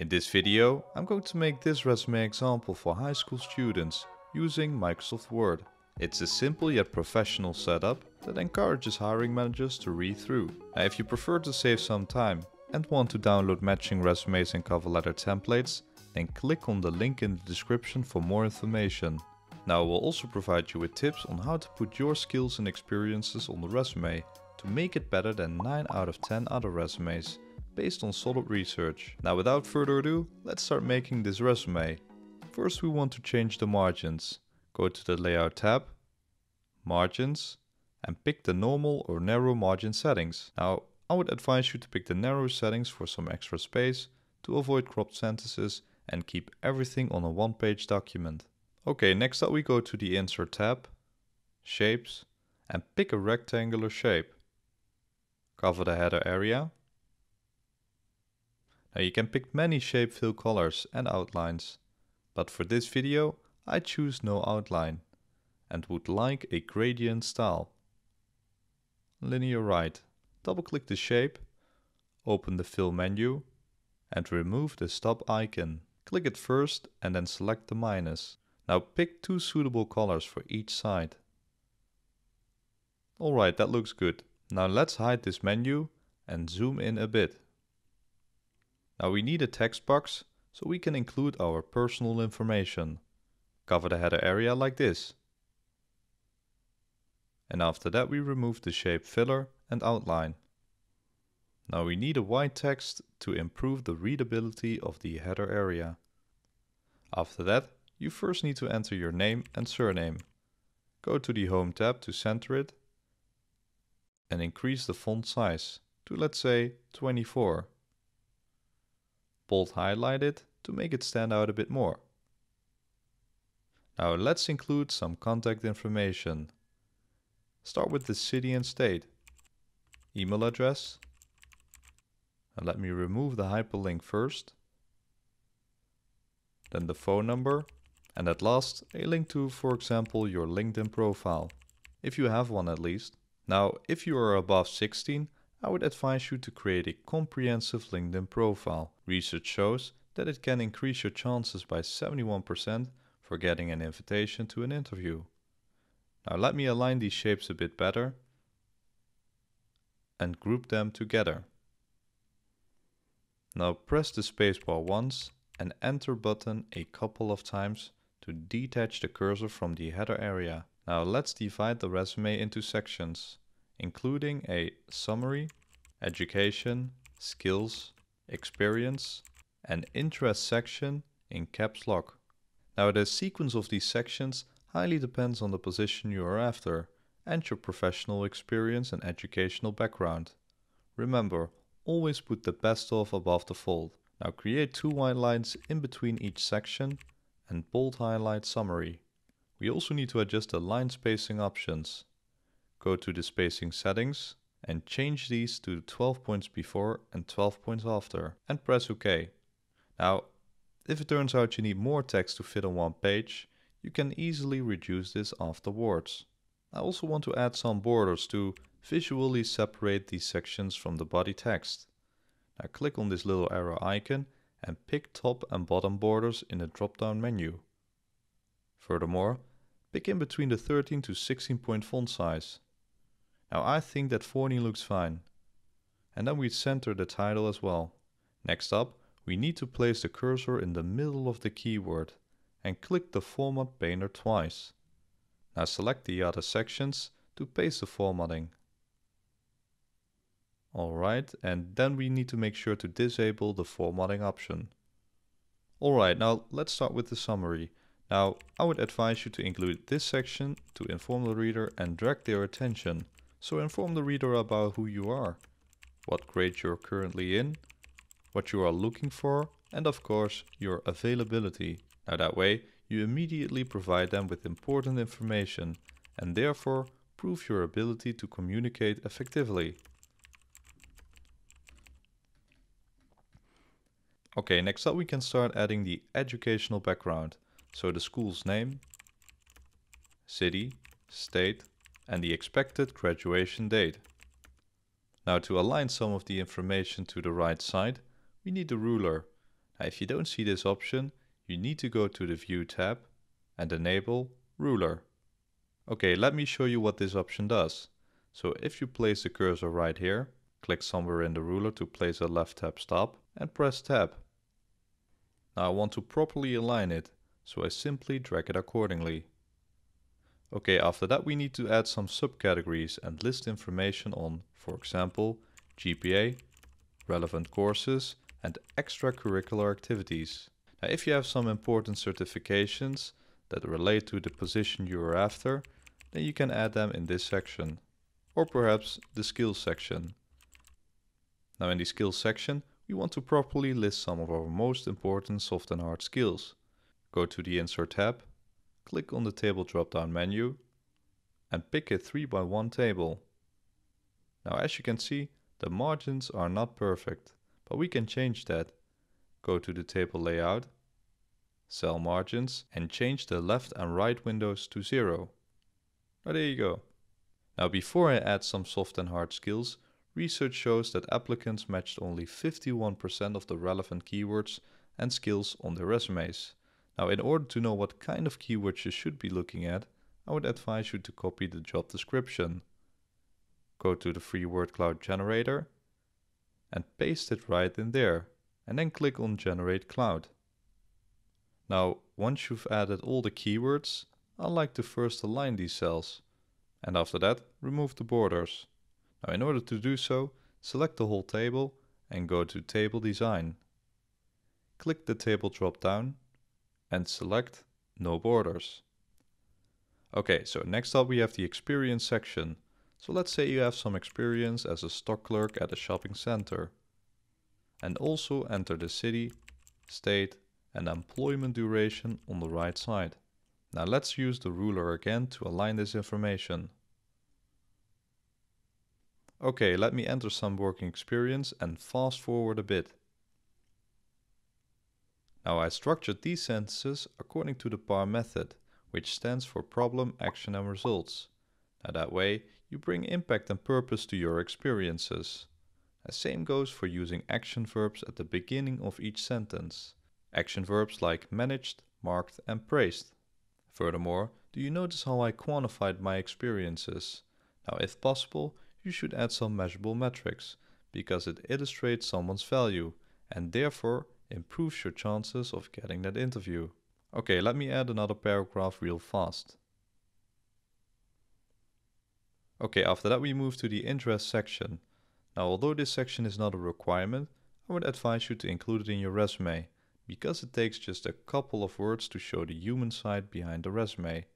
In this video, I'm going to make this resume example for high school students using Microsoft Word. It's a simple yet professional setup that encourages hiring managers to read through. Now, if you prefer to save some time and want to download matching resumes and cover letter templates, then click on the link in the description for more information. Now I will also provide you with tips on how to put your skills and experiences on the resume to make it better than 9 out of 10 other resumes, based on solid research. Now without further ado, let's start making this resume. First we want to change the margins. Go to the Layout tab, Margins, and pick the normal or narrow margin settings. Now I would advise you to pick the narrow settings for some extra space to avoid cropped sentences and keep everything on a one-page document. Okay, next up we go to the Insert tab, Shapes, and pick a rectangular shape. Cover the header area. Now you can pick many shape fill colors and outlines, but for this video I choose no outline and would like a gradient style. Linear right. Double click the shape, open the fill menu and remove the stop icon. Click it first and then select the minus. Now pick two suitable colors for each side. Alright, that looks good. Now let's hide this menu and zoom in a bit. Now we need a text box so we can include our personal information. Cover the header area like this. And after that we remove the shape filler and outline. Now we need a white text to improve the readability of the header area. After that, you first need to enter your name and surname. Go to the Home tab to center it and increase the font size to let's say 24. Bold highlight it to make it stand out a bit more. Now let's include some contact information. Start with the city and state, email address, and let me remove the hyperlink first. Then the phone number. And at last, a link to, for example, your LinkedIn profile. If you have one at least. Now, if you are above 16, I would advise you to create a comprehensive LinkedIn profile. Research shows that it can increase your chances by 71% for getting an invitation to an interview. Now let me align these shapes a bit better and group them together. Now press the spacebar once and enter button a couple of times to detach the cursor from the header area. Now let's divide the resume into sections, including a summary, education, skills, experience, and interest section in caps lock. Now the sequence of these sections highly depends on the position you are after and your professional experience and educational background. Remember, always put the best of above the fold. Now create two white lines in between each section and bold highlight summary. We also need to adjust the line spacing options. Go to the spacing settings and change these to 12 points before and 12 points after and press OK. Now, if it turns out you need more text to fit on one page, you can easily reduce this afterwards. I also want to add some borders to visually separate these sections from the body text. Now click on this little arrow icon and pick top and bottom borders in the drop-down menu. Furthermore, pick in between the 13 to 16 point font size. Now I think that 40 looks fine. And then we center the title as well. Next up, we need to place the cursor in the middle of the keyword and click the format painter twice. Now select the other sections to paste the formatting. Alright, and then we need to make sure to disable the formatting option. Alright, now let's start with the summary. Now, I would advise you to include this section to inform the reader and direct their attention. So inform the reader about who you are, what grade you're currently in, what you are looking for, and of course, your availability. Now that way, you immediately provide them with important information and therefore prove your ability to communicate effectively. Okay, next up we can start adding the educational background. So the school's name, city, state, and the expected graduation date. Now to align some of the information to the right side, we need a ruler. Now, if you don't see this option, you need to go to the View tab and enable Ruler. Okay, let me show you what this option does. So if you place the cursor right here, click somewhere in the ruler to place a left tab stop and press tab. Now I want to properly align it, so I simply drag it accordingly. Okay, after that we need to add some subcategories and list information on, for example, GPA, relevant courses and extracurricular activities. Now if you have some important certifications that relate to the position you are after, then you can add them in this section. Or perhaps the skills section. Now in the skills section, we want to properly list some of our most important soft and hard skills. Go to the Insert tab, click on the Table drop-down menu and pick a 3 by 1 table. Now as you can see, the margins are not perfect, but we can change that. Go to the table layout, cell margins and change the left and right windows to 0. Now there you go. Now before I add some soft and hard skills, research shows that applicants matched only 51% of the relevant keywords and skills on their resumes. Now in order to know what kind of keywords you should be looking at, I would advise you to copy the job description. Go to the free word cloud generator and paste it right in there and then click on generate cloud. Now once you've added all the keywords, I like to first align these cells and after that remove the borders. Now in order to do so, select the whole table and go to Table Design. Click the table drop down and select No Borders. Okay, so next up we have the experience section. So let's say you have some experience as a stock clerk at a shopping center. And also enter the city, state and employment duration on the right side. Now let's use the ruler again to align this information. Okay, let me enter some working experience and fast forward a bit. Now I structured these sentences according to the PAR method, which stands for problem, action and results. Now that way you bring impact and purpose to your experiences. The same goes for using action verbs at the beginning of each sentence. Action verbs like managed, marked and praised. Furthermore, do you notice how I quantified my experiences? Now if possible, you should add some measurable metrics, because it illustrates someone's value and therefore improves your chances of getting that interview. Okay, let me add another paragraph real fast. Okay, after that we move to the interest section. Now although this section is not a requirement, I would advise you to include it in your resume because it takes just a couple of words to show the human side behind the resume.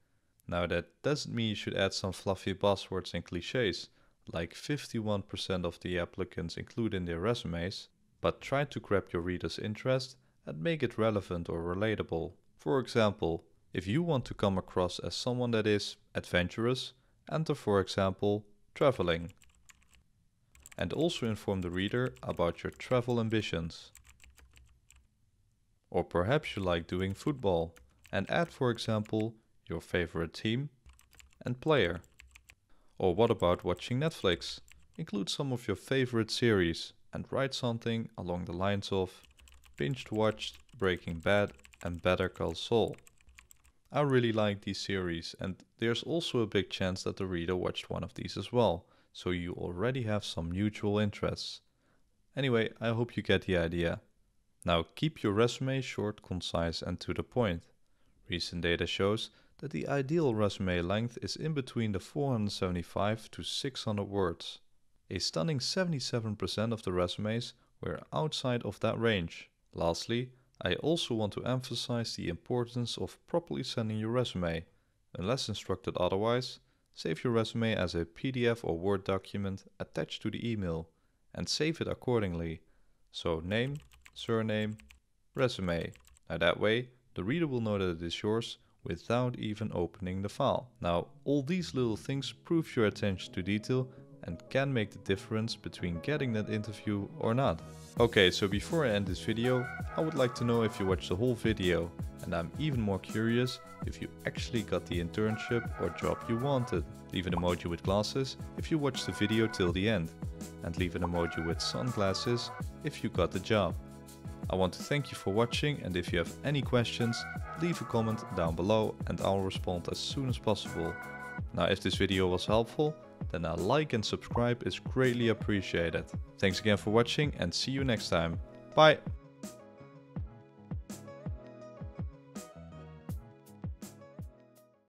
Now that doesn't mean you should add some fluffy buzzwords and cliches, like 51% of the applicants include in their resumes, but try to grab your reader's interest and make it relevant or relatable. For example, if you want to come across as someone that is adventurous, enter for example traveling. And also inform the reader about your travel ambitions. Or perhaps you like doing football and add for example your favorite team and player. Or what about watching Netflix? Include some of your favorite series and write something along the lines of binged watched Breaking Bad and Better Call Saul. I really like these series and there's also a big chance that the reader watched one of these as well, so you already have some mutual interests. Anyway, I hope you get the idea. Now keep your resume short, concise and to the point. Recent data shows that the ideal resume length is in between the 475 to 600 words. A stunning 77% of the resumes were outside of that range. Lastly, I also want to emphasize the importance of properly sending your resume. Unless instructed otherwise, save your resume as a PDF or Word document attached to the email and save it accordingly. So name, surname, resume. Now that way, the reader will know that it is yours without even opening the file. Now, all these little things prove your attention to detail and can make the difference between getting that interview or not. Okay, so before I end this video, I would like to know if you watched the whole video and I'm even more curious if you actually got the internship or job you wanted. Leave an emoji with glasses if you watched the video till the end and leave an emoji with sunglasses if you got the job. I want to thank you for watching and if you have any questions, leave a comment down below and I'll respond as soon as possible. Now if this video was helpful, then a like and subscribe is greatly appreciated. Thanks again for watching and see you next time. Bye!